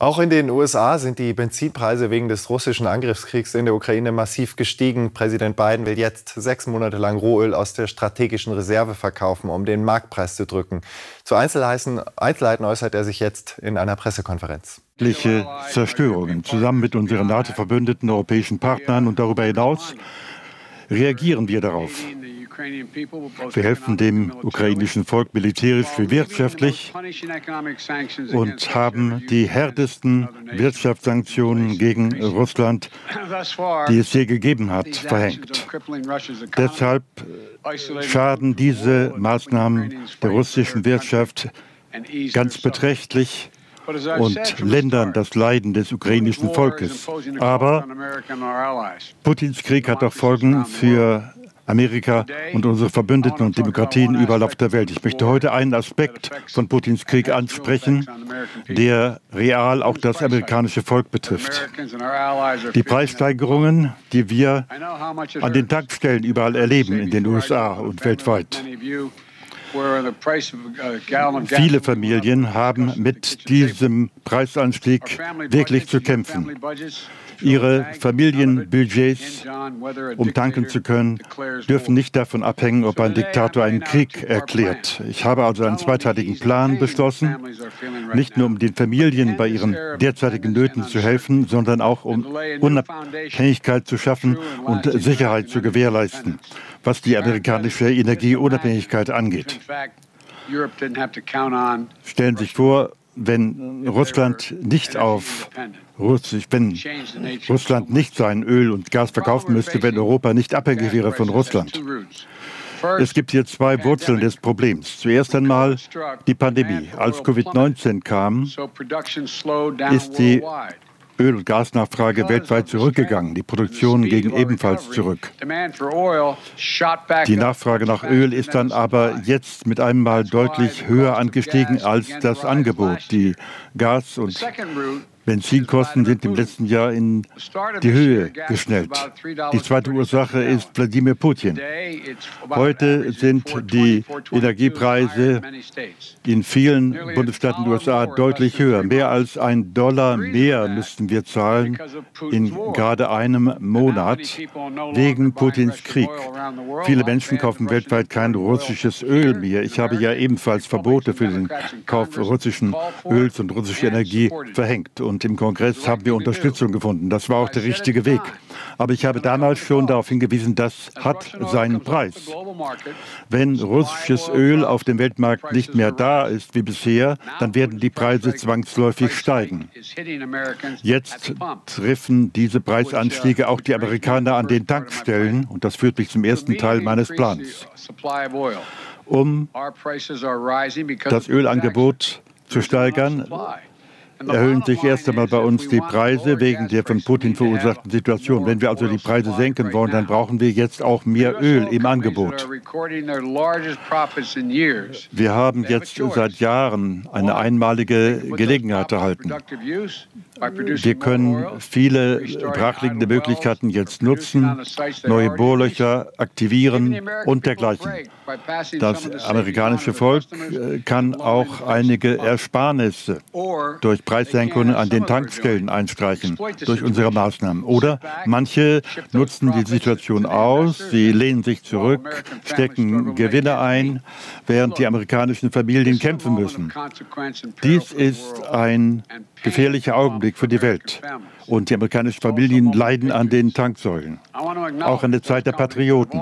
Auch in den USA sind die Benzinpreise wegen des russischen Angriffskriegs in der Ukraine massiv gestiegen. Präsident Biden will jetzt sechs Monate lang Rohöl aus der strategischen Reserve verkaufen, um den Marktpreis zu drücken. Zu Einzelheiten, äußert er sich jetzt in einer Pressekonferenz. Zerstörungen zusammen mit unseren NATO-verbündeten europäischen Partnern und darüber hinaus reagieren wir darauf. Wir helfen dem ukrainischen Volk militärisch wie wirtschaftlich und haben die härtesten Wirtschaftssanktionen gegen Russland, die es je gegeben hat, verhängt. Deshalb schaden diese Maßnahmen der russischen Wirtschaft ganz beträchtlich und lindern das Leiden des ukrainischen Volkes. Aber Putins Krieg hat auch Folgen für Amerika und unsere Verbündeten und Demokratien überall auf der Welt. Ich möchte heute einen Aspekt von Putins Krieg ansprechen, der real auch das amerikanische Volk betrifft. Die Preissteigerungen, die wir an den Tankstellen überall erleben in den USA und weltweit. Viele Familien haben mit diesem Preisanstieg wirklich zu kämpfen ihre Familienbudgets, um tanken zu können, dürfen nicht davon abhängen, ob ein Diktator einen Krieg erklärt. Ich habe also einen zweiteiligen Plan beschlossen, nicht nur um den Familien bei ihren derzeitigen Nöten zu helfen, sondern auch um Unabhängigkeit zu schaffen und Sicherheit zu gewährleisten, was die amerikanische Energieunabhängigkeit angeht. Stellen Sie sich vor, wenn Russland nicht auf Russisch, wenn Russland nicht sein Öl und Gas verkaufen müsste, wenn Europa nicht abhängig wäre von Russland. Es gibt hier zwei Wurzeln des Problems. Zuerst einmal die Pandemie. Als Covid-19 kam, ist die Öl- und Gasnachfrage weltweit zurückgegangen. Die Produktion ging ebenfalls zurück. Die Nachfrage nach Öl ist dann aber jetzt mit einem Mal deutlich höher angestiegen als das Angebot. Die Gas- und Benzinkosten sind im letzten Jahr in die Höhe geschnellt. Die zweite Ursache ist Wladimir Putin. Heute sind die Energiepreise in vielen Bundesstaaten der USA deutlich höher. Mehr als ein Dollar mehr müssten wir zahlen in gerade einem Monat wegen Putins Krieg. Viele Menschen kaufen weltweit kein russisches Öl mehr. Ich habe ja ebenfalls Verbote für den Kauf russischen Öls und russischer Energie verhängt. Und und im Kongress haben wir Unterstützung gefunden. Das war auch der richtige Weg. Aber ich habe damals schon darauf hingewiesen, das hat seinen Preis. Wenn russisches Öl auf dem Weltmarkt nicht mehr da ist wie bisher, dann werden die Preise zwangsläufig steigen. Jetzt treffen diese Preisanstiege auch die Amerikaner an den Tankstellen und das führt mich zum ersten Teil meines Plans. Um das Ölangebot zu steigern, erhöhen sich erst einmal bei uns die Preise wegen der von Putin verursachten Situation. Wenn wir also die Preise senken wollen, dann brauchen wir jetzt auch mehr Öl im Angebot. Wir haben jetzt seit Jahren eine einmalige Gelegenheit erhalten. Wir können viele brachliegende Möglichkeiten jetzt nutzen, neue Bohrlöcher aktivieren und dergleichen. Das amerikanische Volk äh, kann auch einige Ersparnisse durch Preissenkungen an den Tankstellen einstreichen, durch unsere Maßnahmen. Oder manche nutzen die Situation aus, sie lehnen sich zurück, stecken Gewinne ein, während die amerikanischen Familien kämpfen müssen. Dies ist ein gefährlicher Augenblick für die Welt. Und die amerikanischen Familien leiden an den Tanksäulen, auch in der Zeit der Patrioten.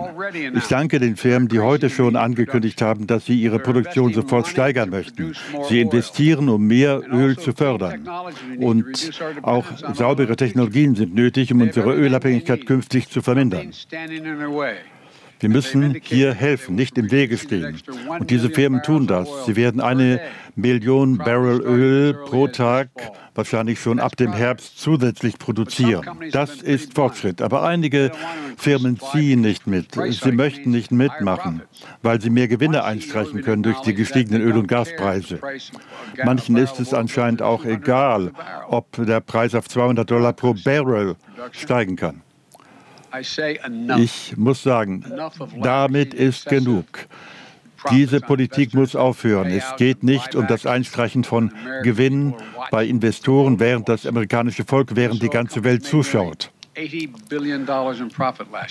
Ich danke den Firmen, die heute schon angekündigt haben, dass sie ihre Produktion sofort steigern möchten. Sie investieren, um mehr Öl zu fördern. Und auch saubere Technologien sind nötig, um unsere Ölabhängigkeit künftig zu vermindern. Wir müssen hier helfen, nicht im Wege stehen. Und diese Firmen tun das. Sie werden eine Million Barrel Öl pro Tag wahrscheinlich schon ab dem Herbst zusätzlich produzieren. Das ist Fortschritt. Aber einige Firmen ziehen nicht mit. Sie möchten nicht mitmachen, weil sie mehr Gewinne einstreichen können durch die gestiegenen Öl- und Gaspreise. Manchen ist es anscheinend auch egal, ob der Preis auf 200 Dollar pro Barrel steigen kann. Ich muss sagen, damit ist genug. Diese Politik muss aufhören. Es geht nicht um das Einstreichen von Gewinnen bei Investoren, während das amerikanische Volk, während die ganze Welt zuschaut.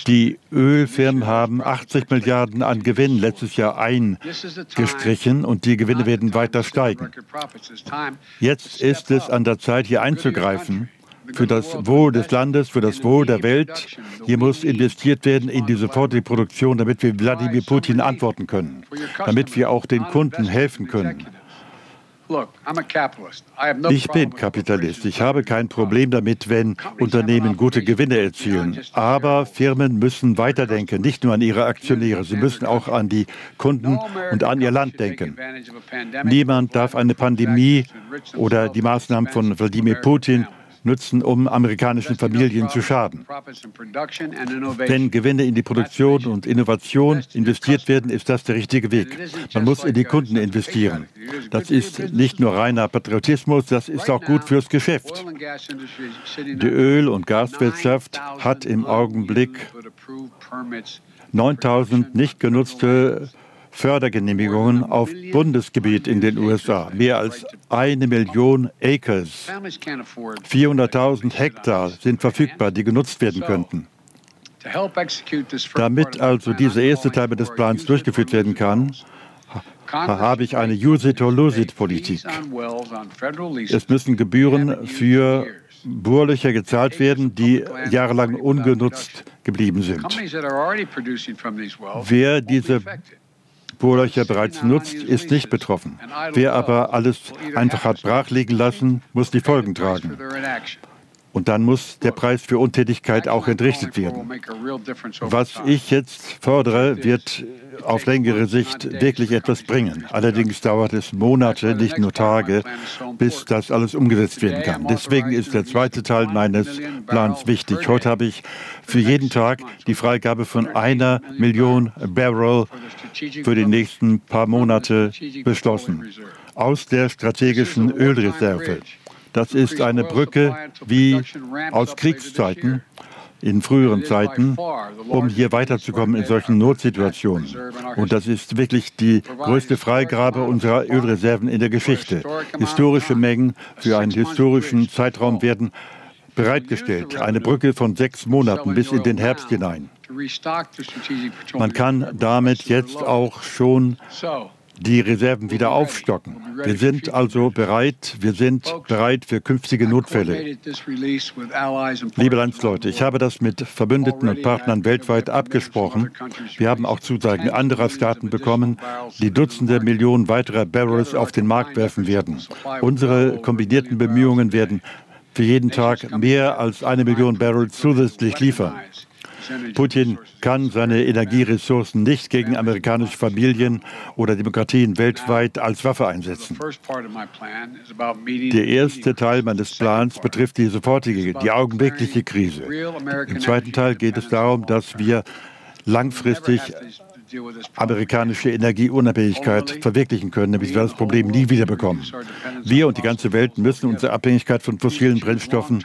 Die Ölfirmen haben 80 Milliarden an Gewinn letztes Jahr eingestrichen und die Gewinne werden weiter steigen. Jetzt ist es an der Zeit, hier einzugreifen für das Wohl des Landes, für das Wohl der Welt. Hier muss investiert werden in die sofortige Produktion, damit wir Wladimir Putin antworten können, damit wir auch den Kunden helfen können. Ich bin Kapitalist. Ich habe kein Problem damit, wenn Unternehmen gute Gewinne erzielen. Aber Firmen müssen weiterdenken, nicht nur an ihre Aktionäre. Sie müssen auch an die Kunden und an ihr Land denken. Niemand darf eine Pandemie oder die Maßnahmen von Wladimir Putin nutzen, um amerikanischen Familien zu schaden. Wenn Gewinne in die Produktion und Innovation investiert werden, ist das der richtige Weg. Man muss in die Kunden investieren. Das ist nicht nur reiner Patriotismus, das ist auch gut fürs Geschäft. Die Öl- und Gaswirtschaft hat im Augenblick 9000 nicht genutzte Fördergenehmigungen auf Bundesgebiet in den USA. Mehr als eine Million Acres, 400.000 Hektar sind verfügbar, die genutzt werden könnten. Damit also dieser erste Teil des Plans durchgeführt werden kann, habe ich eine Use-it-or-lose-it-Politik. Es müssen Gebühren für Bohrlöcher gezahlt werden, die jahrelang ungenutzt geblieben sind. Wer diese Bohrlöcher bereits nutzt, ist nicht betroffen. Wer aber alles einfach hat brachlegen lassen, muss die Folgen tragen. Und dann muss der Preis für Untätigkeit auch entrichtet werden. Was ich jetzt fordere, wird auf längere Sicht wirklich etwas bringen. Allerdings dauert es Monate, nicht nur Tage, bis das alles umgesetzt werden kann. Deswegen ist der zweite Teil meines Plans wichtig. Heute habe ich für jeden Tag die Freigabe von einer Million Barrel für die nächsten paar Monate beschlossen aus der strategischen Ölreserve. Das ist eine Brücke wie aus Kriegszeiten, in früheren Zeiten, um hier weiterzukommen in solchen Notsituationen. Und das ist wirklich die größte Freigabe unserer Ölreserven in der Geschichte. Historische Mengen für einen historischen Zeitraum werden bereitgestellt. Eine Brücke von sechs Monaten bis in den Herbst hinein. Man kann damit jetzt auch schon die Reserven wieder aufstocken. Wir sind also bereit, wir sind bereit für künftige Notfälle. Liebe Landsleute, ich habe das mit Verbündeten und Partnern weltweit abgesprochen. Wir haben auch Zusagen anderer Staaten bekommen, die Dutzende Millionen weiterer Barrels auf den Markt werfen werden. Unsere kombinierten Bemühungen werden für jeden Tag mehr als eine Million Barrel zusätzlich liefern. Putin kann seine Energieressourcen nicht gegen amerikanische Familien oder Demokratien weltweit als Waffe einsetzen. Der erste Teil meines Plans betrifft die sofortige, die augenblickliche Krise. Im zweiten Teil geht es darum, dass wir langfristig amerikanische Energieunabhängigkeit verwirklichen können, damit wir das Problem nie wieder bekommen. Wir und die ganze Welt müssen unsere Abhängigkeit von fossilen Brennstoffen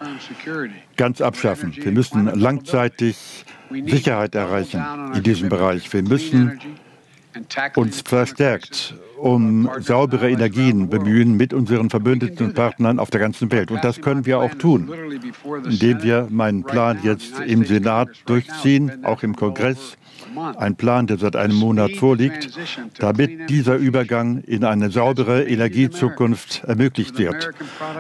ganz abschaffen. Wir müssen langzeitig Sicherheit erreichen in diesem Bereich. Wir müssen uns verstärkt um saubere Energien bemühen mit unseren Verbündeten und Partnern auf der ganzen Welt. Und das können wir auch tun, indem wir meinen Plan jetzt im Senat durchziehen, auch im Kongress ein Plan, der seit einem Monat vorliegt, damit dieser Übergang in eine saubere Energiezukunft ermöglicht wird.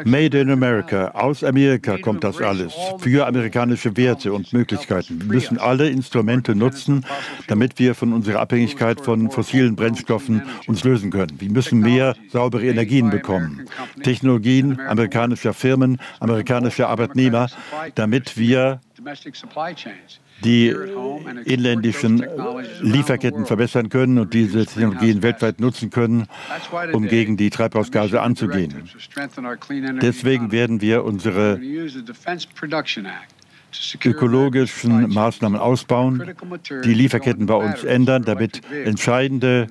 Made in America, aus Amerika kommt das alles, für amerikanische Werte und Möglichkeiten. Wir müssen alle Instrumente nutzen, damit wir von unserer Abhängigkeit von fossilen Brennstoffen uns lösen können. Wir müssen mehr saubere Energien bekommen. Technologien amerikanischer Firmen, amerikanischer Arbeitnehmer, damit wir die inländischen Lieferketten verbessern können und diese Technologien weltweit nutzen können, um gegen die Treibhausgase anzugehen. Deswegen werden wir unsere ökologischen Maßnahmen ausbauen, die Lieferketten bei uns ändern, damit entscheidende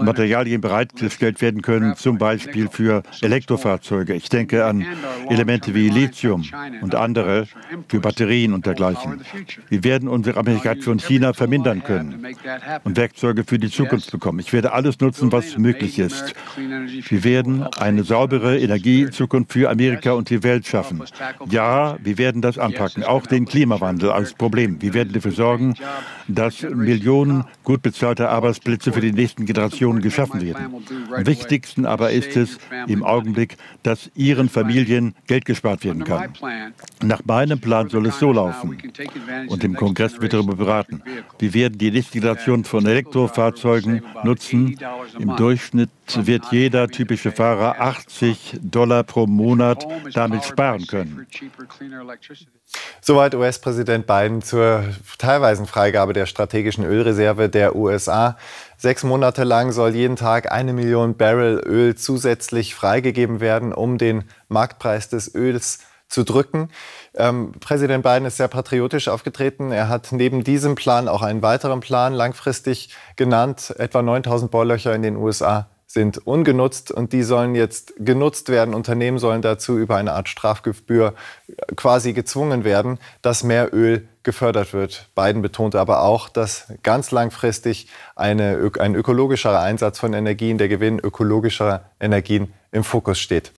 Materialien bereitgestellt werden können, zum Beispiel für Elektrofahrzeuge. Ich denke an Elemente wie Lithium und andere für Batterien und dergleichen. Wir werden unsere Abhängigkeit von China vermindern können und Werkzeuge für die Zukunft bekommen. Ich werde alles nutzen, was möglich ist. Wir werden eine saubere Energiezukunft für Amerika und die Welt schaffen. Ja, wir werden das anpacken, auch den Klimawandel als Problem. Wir werden dafür sorgen, dass Millionen gut bezahlter Arbeitsplätze für die nächsten Generationen geschaffen werden. Am wichtigsten aber ist es im Augenblick, dass Ihren Familien Geld gespart werden kann. Nach meinem Plan soll es so laufen. Und im Kongress wird darüber beraten. Wir werden die nächste Generation von Elektrofahrzeugen nutzen. Im Durchschnitt wird jeder typische Fahrer 80 Dollar pro Monat damit sparen können. Soweit US-Präsident Biden zur teilweisen Freigabe der strategischen Ölreserve der USA. Sechs Monate lang soll jeden Tag eine Million Barrel Öl zusätzlich freigegeben werden, um den Marktpreis des Öls zu drücken. Ähm, Präsident Biden ist sehr patriotisch aufgetreten. Er hat neben diesem Plan auch einen weiteren Plan langfristig genannt, etwa 9000 Bohrlöcher in den USA sind ungenutzt und die sollen jetzt genutzt werden. Unternehmen sollen dazu über eine Art Strafgebühr quasi gezwungen werden, dass mehr Öl gefördert wird. Biden betonte aber auch, dass ganz langfristig eine, ein ökologischerer Einsatz von Energien, der Gewinn ökologischer Energien im Fokus steht.